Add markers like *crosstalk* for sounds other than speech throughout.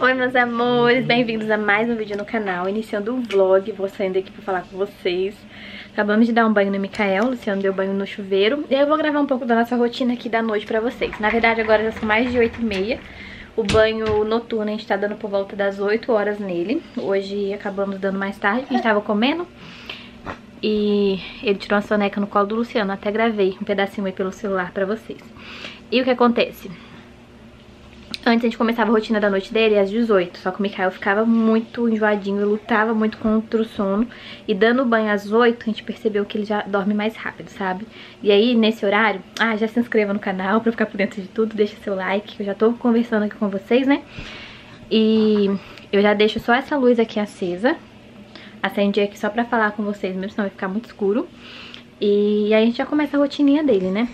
Oi meus amores, bem-vindos a mais um vídeo no canal Iniciando o vlog, vou saindo aqui pra falar com vocês. Acabamos de dar um banho no Mikael, o Luciano deu banho no chuveiro E aí eu vou gravar um pouco da nossa rotina aqui da noite pra vocês. Na verdade agora já são mais de 8 e meia O banho noturno a gente tá dando por volta das 8 horas nele. Hoje acabamos dando mais tarde, a gente tava comendo E ele tirou uma soneca no colo do Luciano, até gravei um pedacinho aí pelo celular pra vocês. E o que acontece? Antes a gente começava a rotina da noite dele às 18, só que o Mikael ficava muito enjoadinho, lutava muito contra o sono. E dando banho às 8, a gente percebeu que ele já dorme mais rápido, sabe? E aí, nesse horário, ah, já se inscreva no canal pra ficar por dentro de tudo, deixa seu like, que eu já tô conversando aqui com vocês, né? E eu já deixo só essa luz aqui acesa. Acendi aqui só pra falar com vocês mesmo, senão vai ficar muito escuro. E aí a gente já começa a rotininha dele, né?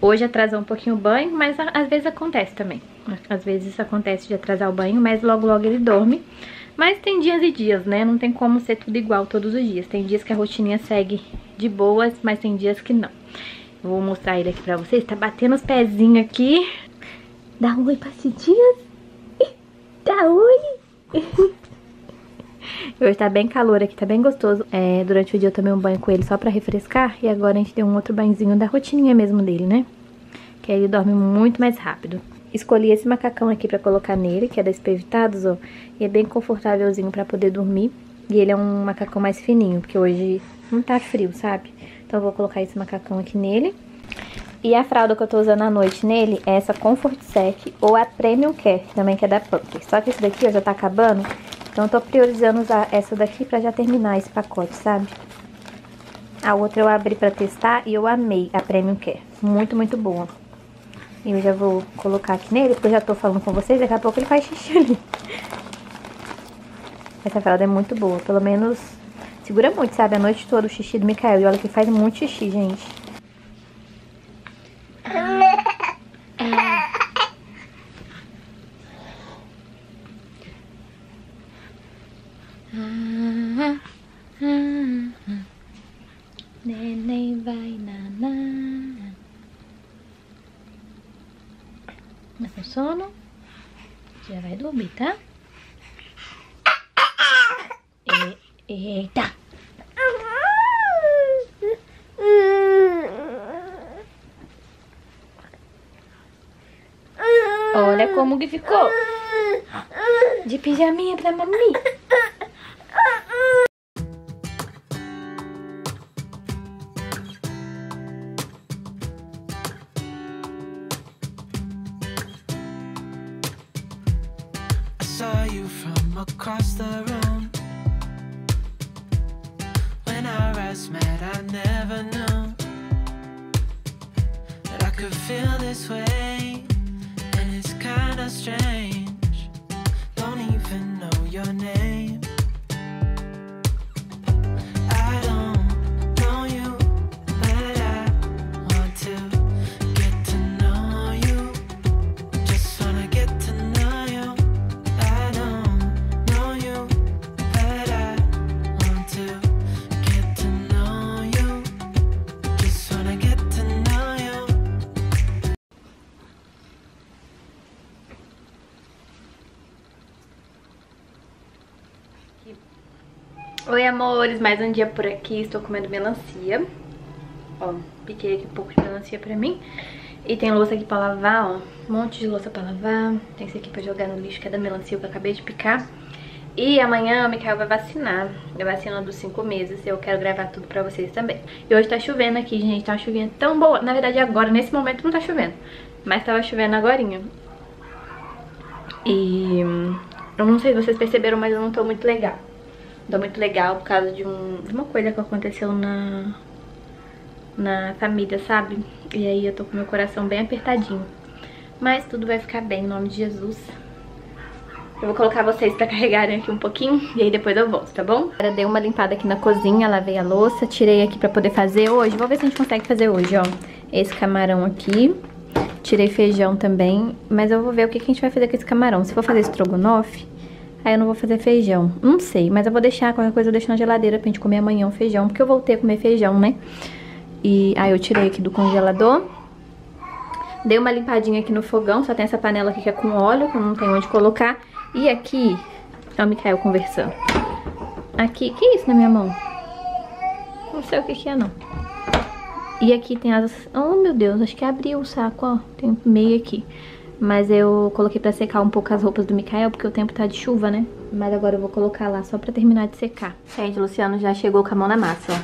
Hoje atrasou um pouquinho o banho, mas às vezes acontece também. Às vezes isso acontece de atrasar o banho, mas logo logo ele dorme. Mas tem dias e dias, né? Não tem como ser tudo igual todos os dias. Tem dias que a rotininha segue de boas, mas tem dias que não. vou mostrar ele aqui pra vocês. Tá batendo os pezinhos aqui. Dá um oi pra dias. Dá oi. *laughs* Hoje tá bem calor aqui, tá bem gostoso. É, durante o dia eu tomei um banho com ele só pra refrescar. E agora a gente deu um outro banhozinho da rotininha mesmo dele, né? Que aí ele dorme muito mais rápido. Escolhi esse macacão aqui pra colocar nele, que é da Espevitados, ó. E é bem confortávelzinho pra poder dormir. E ele é um macacão mais fininho, porque hoje não tá frio, sabe? Então vou colocar esse macacão aqui nele. E a fralda que eu tô usando à noite nele é essa Comfort Sec ou a Premium Care, também que é da Pumper. Só que esse daqui, ó, já tá acabando. Então eu tô priorizando usar essa daqui pra já terminar esse pacote, sabe? A outra eu abri pra testar e eu amei a Premium Care. Muito, muito boa. Eu já vou colocar aqui nele, porque eu já tô falando com vocês, daqui a pouco ele faz xixi ali. Essa fralda é muito boa, pelo menos segura muito, sabe? A noite toda o xixi do Mikael. E olha que faz muito xixi, gente. Neném vai nanar. Tá com sono? Já vai dormir, tá? Eita! Olha como que ficou. De pijaminha pra mami. Saw you from across the room. When our eyes met I never knew That I could feel this way. And it's kinda strange. Don't even know your name amores, mais um dia por aqui, estou comendo melancia. Ó, piquei aqui um pouco de melancia pra mim. E tem louça aqui pra lavar, ó, um monte de louça pra lavar. Tem esse aqui pra jogar no lixo, que é da melancia que eu acabei de picar. E amanhã o Mikael vai vacinar, a vacina dos 5 meses Eu quero gravar tudo pra vocês também. E hoje tá chovendo aqui, gente, tá uma chuvinha tão boa. Na verdade agora, nesse momento não tá chovendo Mas tava chovendo agorinha. E... Eu não sei se vocês perceberam, mas eu não tô muito legal Tô muito legal por causa de, um, de uma coisa que aconteceu na, na família, sabe? E aí eu tô com meu coração bem apertadinho. Mas tudo vai ficar bem, em nome de Jesus. Eu vou colocar vocês pra carregarem aqui um pouquinho e aí depois eu volto, tá bom? Eu dei uma limpada aqui na cozinha, lavei a louça, tirei aqui pra poder fazer hoje. Vou ver se a gente consegue fazer hoje, ó. Esse camarão aqui. Tirei feijão também, mas eu vou ver o que, que a gente vai fazer com esse camarão. Se for fazer estrogonofe, Aí eu não vou fazer feijão. Não sei, mas eu vou deixar, qualquer coisa eu deixo na geladeira pra gente comer amanhã o feijão. Porque eu voltei a comer feijão, né? E aí eu tirei aqui do congelador. Dei uma limpadinha aqui no fogão, só tem essa panela aqui que é com óleo, que eu não tenho onde colocar. E aqui, é o Mikael conversando. Aqui, que é isso na minha mão? Não sei o que que é não. E aqui tem as... Oh, meu Deus, acho que abriu o saco, ó. Tem meio aqui. Mas eu coloquei pra secar um pouco as roupas do Mikael, porque o tempo tá de chuva, né? Mas agora eu vou colocar lá só pra terminar de secar. Gente, o Luciano já chegou com a mão na massa, ó.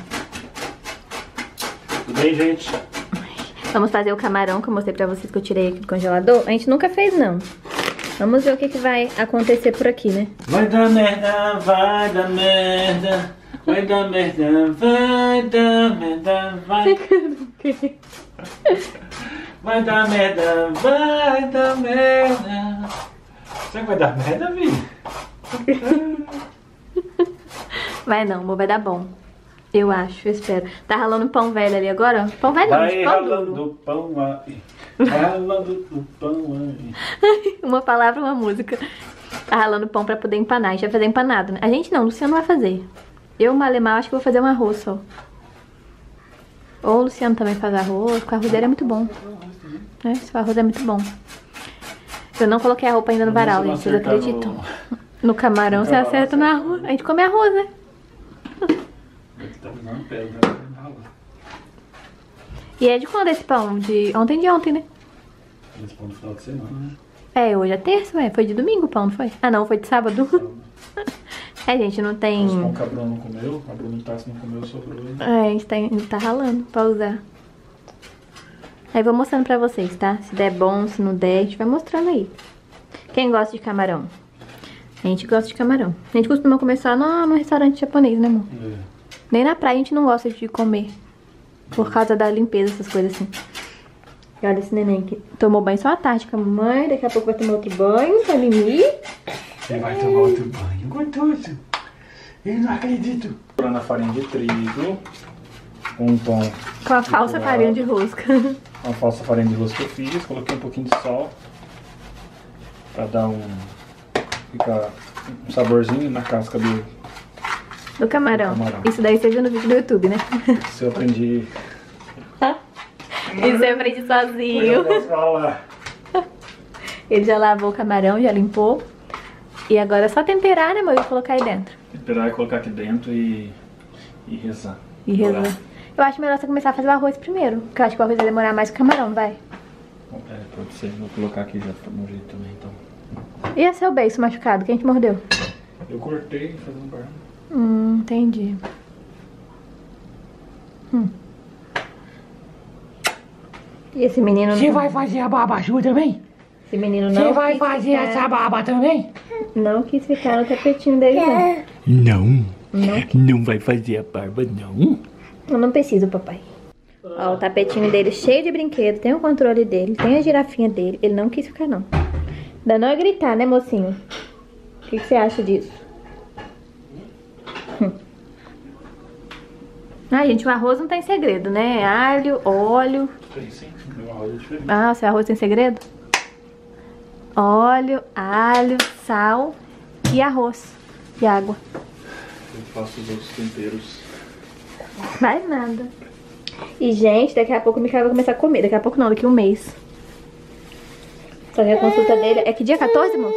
Tudo bem, gente? Vamos fazer o camarão que eu mostrei pra vocês que eu tirei aqui do congelador. A gente nunca fez, não. Vamos ver o que, que vai acontecer por aqui, né? Vai dar merda, vai dar merda. Vai dar merda, vai dar merda, vai. *laughs* Vai dar merda, vai dar merda. Será que vai dar merda, Vi? *laughs* Vai não, amor, vai dar bom. Eu acho, eu espero. Tá ralando pão velho ali agora? ó. Pão velho não, Vai pão duro. ralando pão aí. Ralando o pão aí. *laughs* Uma palavra, uma música. Tá ralando pão pra poder empanar. A gente vai fazer empanado, né? A gente não, o Luciano vai fazer. Eu, Malemar, acho que vou fazer um arroz só. Ou o Luciano também faz arroz, porque o arroz dele é muito bom. É, esse arroz é muito bom. Eu não coloquei a roupa ainda no varal, gente, vocês acreditam? no- No camarão você acerta no arroz. A gente come arroz, né? E é de quando esse pão? De ontem de ontem, né? Eles vão no final de semana, né? É, hoje é terça, ué. Foi de domingo o pão, não foi? Ah, não, foi de sábado. *laughs* É, gente, não tem... Os pão que a Bruna não comeu, a Bruna tá, não comeu, sobrou. É, a gente tá, a gente tá ralando pra usar. Aí vou mostrando pra vocês, tá? Se der bom, se não der, a gente vai mostrando aí. Quem gosta de camarão? A gente gosta de camarão. A gente costuma comer só no, no restaurante japonês, né, amor? É. Nem na praia a gente não gosta de comer. Por causa da limpeza, essas coisas assim. E olha esse neném que tomou banho só à tarde com a mamãe. Daqui a pouco vai tomar outro banho com a Mimi. Ele vai tomar outro banho gostoso. Eu não acredito. Na farinha de trigo, um pão, Com a falsa farinha de rosca. *laughs* uma falsa farinha de rosca que eu fiz, coloquei um pouquinho de sal pra dar um, ficar um saborzinho na casca do. Do camarão. Do camarão. Isso daí você viu no vídeo do YouTube, né? Se eu aprendi. Isso eu aprendi sozinho. Ele já lavou o camarão, já limpou. E agora é só temperar, né, amor? E colocar aí dentro. Temperar e colocar aqui dentro e, e rezar. E rezar. Eu acho melhor você começar a fazer o arroz primeiro. Porque eu acho que o arroz vai demorar mais que o camarão, vai. É, pode ser. Vou colocar aqui já tá no jeito também, então. E esse seu beiço machucado? Quem te mordeu? Eu cortei fazendo barba. Hum, entendi. Hum. E esse menino Você não... vai fazer a babachu também? Esse menino Você não vai quis fazer ficar... essa baba também? Não quis ficar no tapetinho dele, não. Não, Não, não vai fazer a barba não. Eu não preciso, papai. Ó, o tapetinho dele cheio de brinquedo, tem o controle dele, tem a girafinha dele. Ele não quis ficar, não. Ainda não é gritar, né, mocinho? O que, você acha disso? Hum. Ah, gente, o arroz não tem segredo, né? Alho, óleo. É diferente. Ah, seu arroz tem segredo? Óleo, alho, sal e arroz. E água. Eu faço os outros temperos. Mais nada. E, gente, daqui a pouco o Micael vai começar a comer. Daqui a pouco não, daqui a um mês. Só que a consulta dele é que dia 14, amor?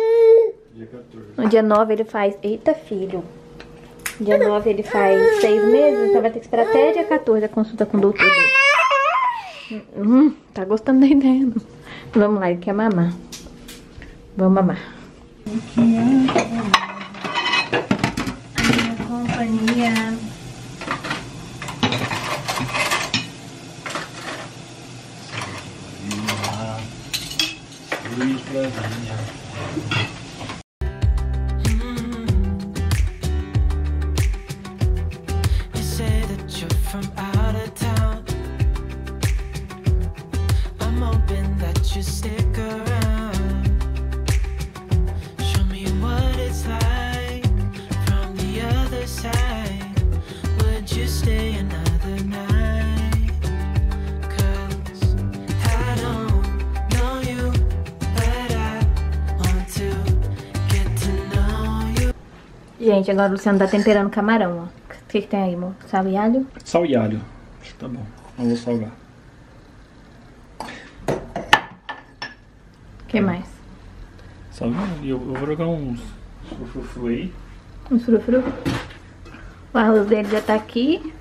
Dia 14. No dia 9 ele faz. Eita, filho. Dia 9 ele faz seis meses, então vai ter que esperar até dia 14 a consulta com o doutor dele. Hum, tá gostando da ideia, não? Vamos lá, ele quer mamar. Vamos mamar. Gente, agora o Luciano tá temperando camarão, ó. O que, que tem aí, amor? Sal e alho? Sal e alho. Tá bom. Não vou salgar. O que mais? Tá vendo? E eu, eu vou jogar uns frufru aí. Um frufru. O arroz dele já tá aqui.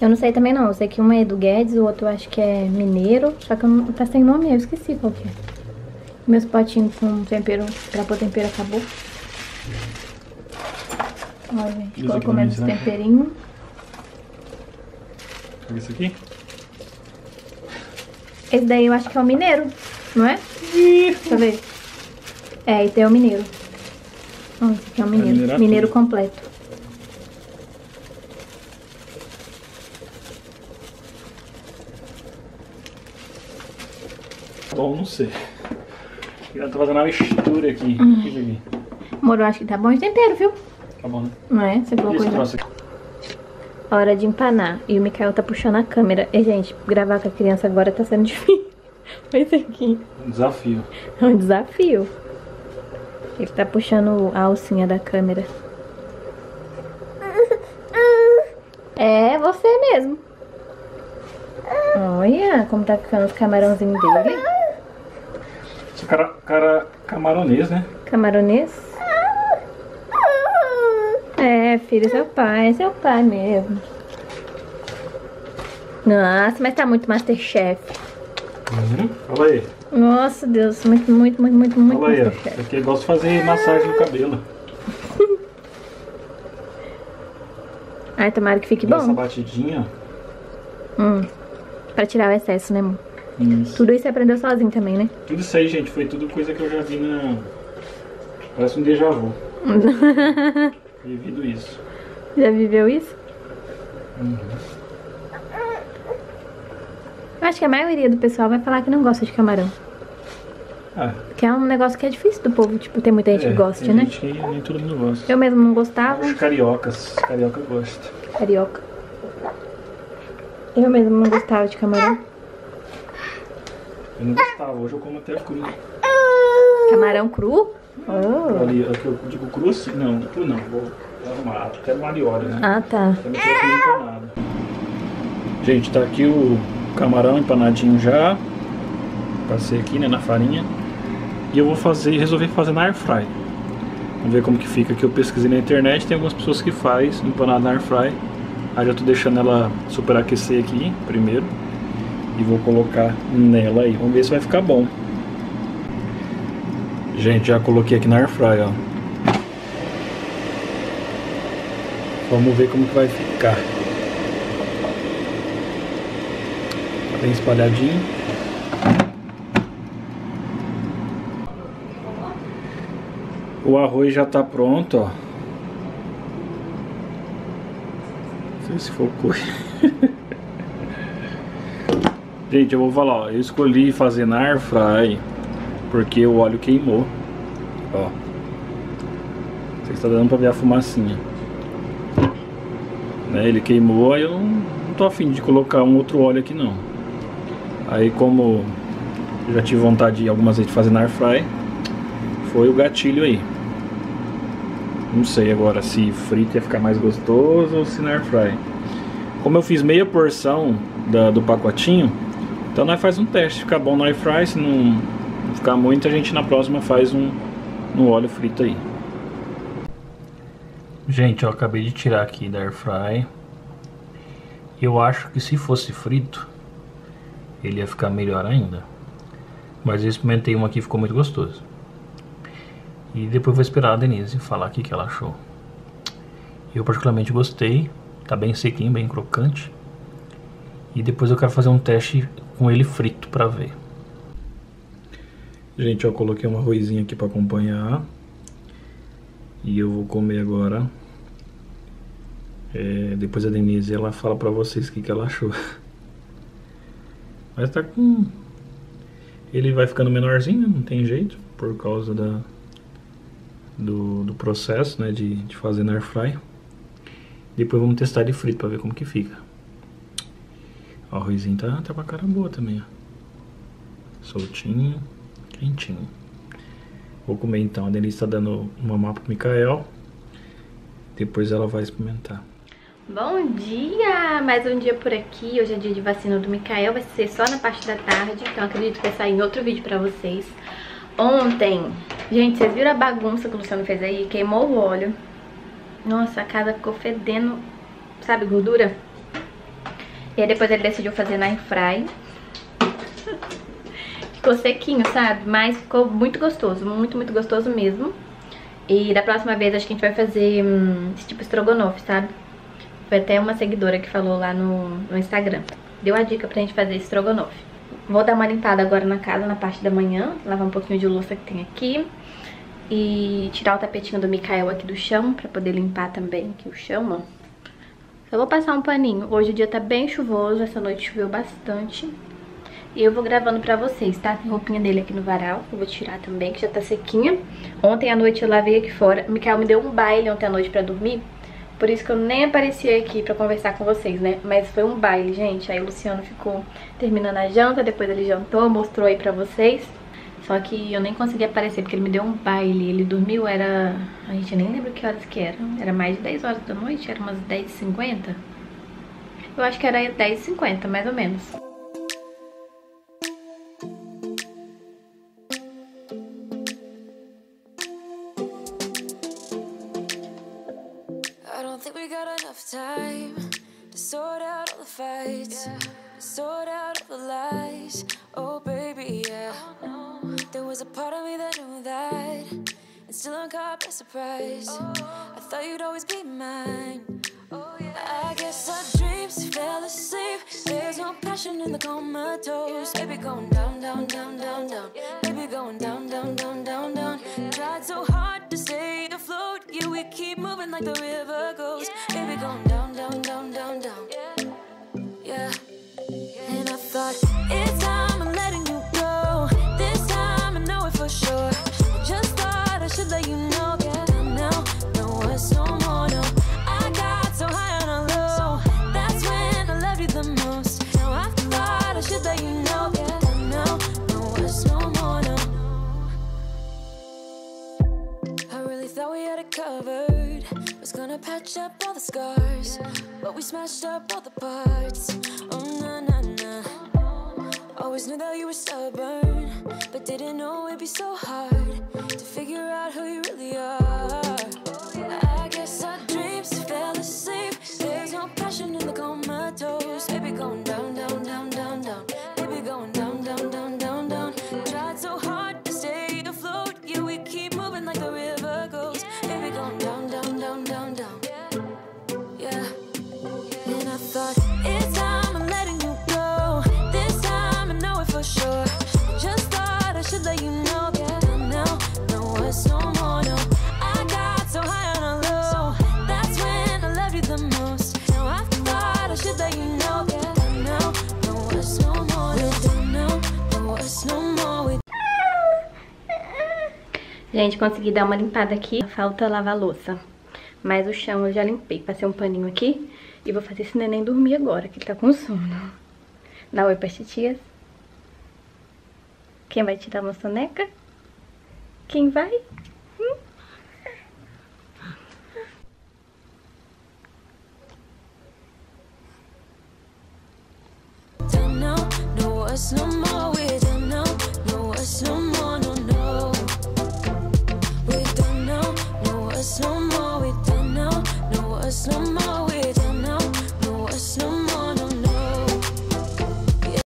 Eu não sei também não, eu sei que um é do Guedes, o outro eu acho que é mineiro, só que eu não, tá sem nome, eu esqueci qual que é. Meus potinhos com tempero, pra pôr tempero acabou. Olha, gente, colocou aqui menos será? temperinho. Pega esse aqui. Esse daí eu acho que é o mineiro, não é? Deixa eu ver. É, esse é o mineiro. Não, esse aqui é o mineiro. minerar mineiro completo. Bom, não sei. Eu tô fazendo uma mistura aqui. Hum. É isso aqui? Amor, eu acho que tá bom de tempero, viu? Tá bom, né? Não é? Você colocou esse já. Hora de empanar. E o Mikael tá puxando a câmera. E, gente, gravar com a criança agora tá sendo *laughs* difícil. Olha isso aqui. Um desafio. É um desafio. Ele tá puxando a alcinha da câmera. É você mesmo. Olha como tá ficando os camarãozinhos dele. Esse cara, cara camaronês, né? Camaronês. É, filho, seu pai, seu pai mesmo. Nossa, mas tá muito Masterchef. Uhum. Fala aí. Nossa, Deus, muito, muito, muito, muito, muito Fala aí. Masterchef. Aqui eu gosto de fazer massagem no cabelo. *laughs* Ai, tomara que fique Dá essa bom. batidinha. Hum, pra tirar o excesso, né, amor? Isso. Tudo isso você aprendeu sozinho também, né? Tudo isso aí, gente, foi tudo coisa que eu já vi na. Parece um déjà vu. *laughs* Vivido isso. Já viveu isso? Eu acho que a maioria do pessoal vai falar que não gosta de camarão. Ah, Que é um negócio que é difícil do povo, tipo, tem muita gente é, que gosta, tem né? gente que nem todo mundo gosta. Eu mesmo não gostava. Os cariocas. Carioca gosta. Carioca. Eu mesmo não gostava de camarão. Eu não gostava, hoje eu como até cru. Camarão cru? Oh. Ali, eu digo cru assim, não, cru não, vou arrumar. E óleo, né? Ah, tá. Gente, tá aqui o camarão empanadinho já. Passei aqui, né, na farinha. E eu vou fazer, resolvi fazer na air fry. Vamos ver como que fica. Aqui eu pesquisei na internet, tem algumas pessoas que faz empanado na air fry. Aí já tô deixando ela superaquecer aqui primeiro. E vou colocar nela aí. Vamos ver se vai ficar bom. Gente, já coloquei aqui na air fry, ó. Vamos ver como que vai ficar. Tá bem espalhadinho. O arroz já tá pronto, ó. Não sei se focou. *laughs* Gente, eu vou falar, ó. Eu escolhi fazer na air fry porque o óleo queimou. Ó. Não sei se tá dando pra ver a fumacinha. Né, ele queimou, aí eu não, tô afim de colocar um outro óleo aqui não. Aí como eu já tive vontade de algumas vezes de fazer na air fry, foi o gatilho aí. Não sei agora se frito ia ficar mais gostoso ou se na air fry. Como eu fiz meia porção da- do pacotinho, então nós faz um teste, ficar bom air fry, se não ficar muito, a gente na próxima faz um no óleo frito aí. Gente, eu acabei de tirar aqui da air fry. Eu acho que se fosse frito, ele ia ficar melhor ainda. Mas eu experimentei um aqui ficou muito gostoso. E depois vou esperar a Denise falar o que que ela achou. Eu particularmente gostei. Tá bem sequinho, bem crocante. E depois eu quero fazer um teste com ele frito pra ver. Gente, eu coloquei um arrozinho aqui pra acompanhar. E eu vou comer agora. É, depois a Denise ela fala pra vocês o que, que ela achou. Mas tá com. Ele vai ficando menorzinho, não tem jeito, por causa da, do, do processo né, de, de fazer na air fry. Depois vamos testar ele frito pra ver como que fica. Ó, o arrozinho tá, tá com a cara boa também, ó. Soltinho, quentinho. Vou comer então. A Denise tá dando uma mapa pro Mikael. Depois ela vai experimentar. Bom dia! Mais um dia por aqui. Hoje é dia de vacina do Mikael. Vai ser só na parte da tarde. Então acredito que vai sair em outro vídeo pra vocês. Ontem, gente, vocês viram a bagunça que o Luciano fez aí? Queimou o óleo. Nossa, a casa ficou fedendo, sabe, gordura? E aí depois ele decidiu fazer na airfry. *laughs* ficou sequinho, sabe? Mas ficou muito gostoso, muito, muito gostoso mesmo. E da próxima vez acho que a gente vai fazer hum, esse tipo estrogonofe, sabe? Foi até uma seguidora que falou lá no, no Instagram. Deu a dica pra gente fazer estrogonofe. Vou dar uma limpada agora na casa, na parte da manhã. Lavar um pouquinho de louça que tem aqui. E tirar o tapetinho do Mikael aqui do chão, pra poder limpar também aqui o chão, ó. Só vou passar um paninho. Hoje o dia tá bem chuvoso, essa noite choveu bastante. E eu vou gravando pra vocês, tá? Tem roupinha dele aqui no varal, eu vou tirar também, que já tá sequinha. Ontem à noite eu lavei aqui fora. O Mikael me deu um baile ontem à noite pra dormir. Por isso que eu nem apareci aqui pra conversar com vocês, né? Mas foi um baile, gente. Aí o Luciano ficou terminando a janta, depois ele jantou, mostrou aí pra vocês. Só que eu nem consegui aparecer, porque ele me deu um baile. Ele dormiu, era... A gente nem lembra que horas que era. Era mais de 10 horas da noite, era umas 10h50. Eu acho que era 10h50, mais ou menos. I don't think we got enough time to sort out all the fights, to sort out all the lies. Was a part of me that knew that, and still I'm caught by surprise. I thought you'd always be mine. I guess our dreams fell asleep. There's no passion in the comatose. Baby, going down, down, down, down, down. Baby, going down, down, down, down, down. Tried so hard to stay afloat. Yeah, we keep moving like the river goes. Baby, going down, down, down, down, down. Covered. Was gonna patch up all the scars, but we smashed up all the parts. Oh. Always knew that you were stubborn, but didn't know it'd be so hard to figure out who you really are. I guess our dreams fell asleep. There's no passion in the comatose. Baby, going down, down, down, down, Gente, consegui dar uma limpada aqui. Falta lavar a louça. Mas o chão eu já limpei. Passei um paninho aqui. E vou fazer esse neném dormir agora, que ele tá com sono. Dá oi pras titias. Quem vai tirar uma soneca? Quem vai? Hum? No more.